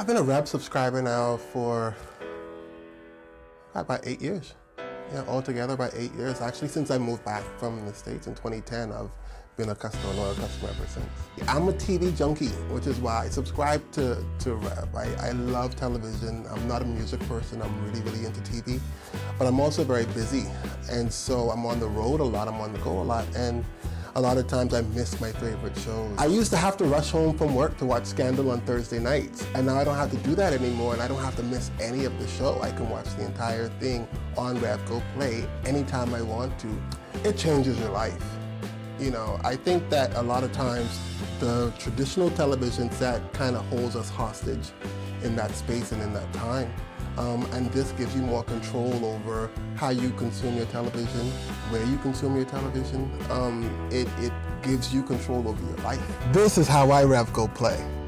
I've been a Rev subscriber now for about eight years. Yeah, altogether about eight years. Actually, since I moved back from the States in 2010, I've been a customer, loyal customer ever since. I'm a TV junkie, which is why I subscribe to, to Rev. I, I love television. I'm not a music person. I'm really, really into TV. But I'm also very busy. And so I'm on the road a lot. I'm on the go a lot. And a lot of times I miss my favorite shows. I used to have to rush home from work to watch Scandal on Thursday nights, and now I don't have to do that anymore, and I don't have to miss any of the show. I can watch the entire thing on Rev Play anytime I want to. It changes your life. You know, I think that a lot of times the traditional television set kind of holds us hostage in that space and in that time. Um, and this gives you more control over how you consume your television, where you consume your television. Um, it, it gives you control over your life. This is how I Rev Go Play.